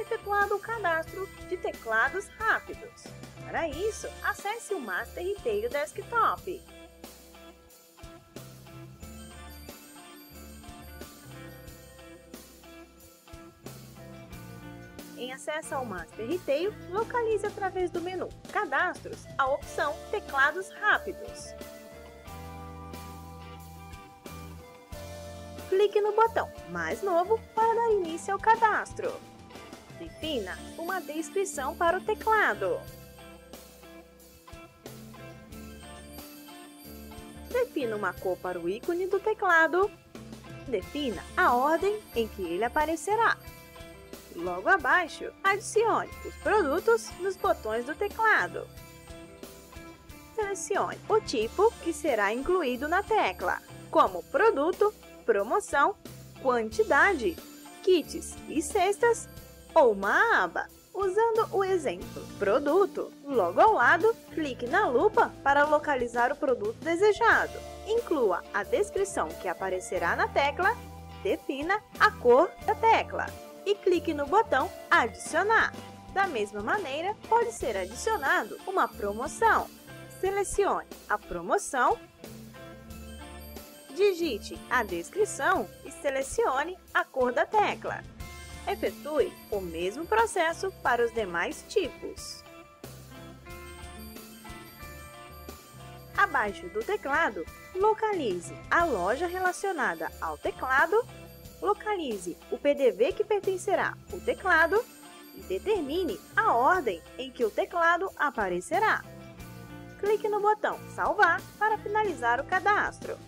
efetuado o cadastro de teclados rápidos. Para isso, acesse o Master Retail Desktop. Em acesso ao Master Retail, localize através do menu Cadastros a opção Teclados Rápidos. Clique no botão Mais Novo para dar início ao cadastro. Defina uma descrição para o teclado. Defina uma cor para o ícone do teclado. Defina a ordem em que ele aparecerá. Logo abaixo, adicione os produtos nos botões do teclado. Selecione o tipo que será incluído na tecla, como produto, promoção, quantidade, kits e cestas ou uma aba. Usando o exemplo produto, logo ao lado, clique na lupa para localizar o produto desejado. Inclua a descrição que aparecerá na tecla, defina a cor da tecla e clique no botão Adicionar. Da mesma maneira, pode ser adicionado uma promoção. Selecione a promoção, digite a descrição e selecione a cor da tecla. Efetue o mesmo processo para os demais tipos. Abaixo do teclado, localize a loja relacionada ao teclado, localize o PDV que pertencerá ao teclado e determine a ordem em que o teclado aparecerá. Clique no botão Salvar para finalizar o cadastro.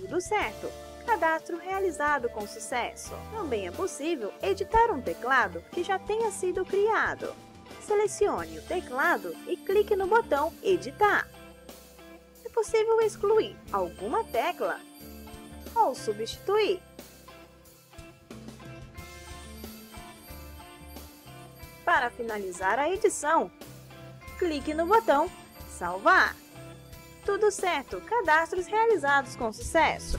Tudo certo! cadastro realizado com sucesso. Também é possível editar um teclado que já tenha sido criado. Selecione o teclado e clique no botão Editar. É possível excluir alguma tecla ou substituir. Para finalizar a edição, clique no botão Salvar. Tudo certo, cadastros realizados com sucesso.